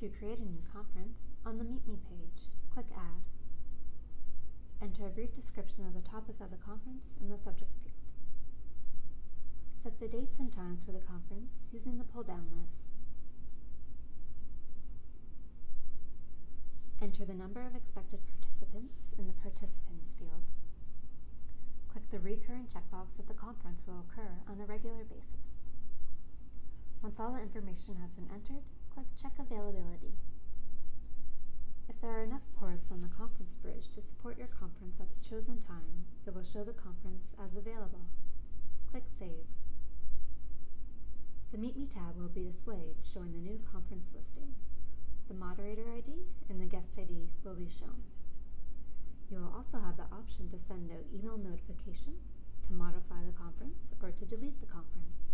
To create a new conference, on the Meet Me page, click Add. Enter a brief description of the topic of the conference in the subject field. Set the dates and times for the conference using the pull-down list. Enter the number of expected participants in the Participants field. Click the recurring checkbox if the conference will occur on a regular basis. Once all the information has been entered, click Check Availability. If there are enough ports on the conference bridge to support your conference at the chosen time, it will show the conference as available. Click Save. The Meet Me tab will be displayed showing the new conference listing. The moderator ID and the guest ID will be shown. You will also have the option to send out email notification, to modify the conference, or to delete the conference.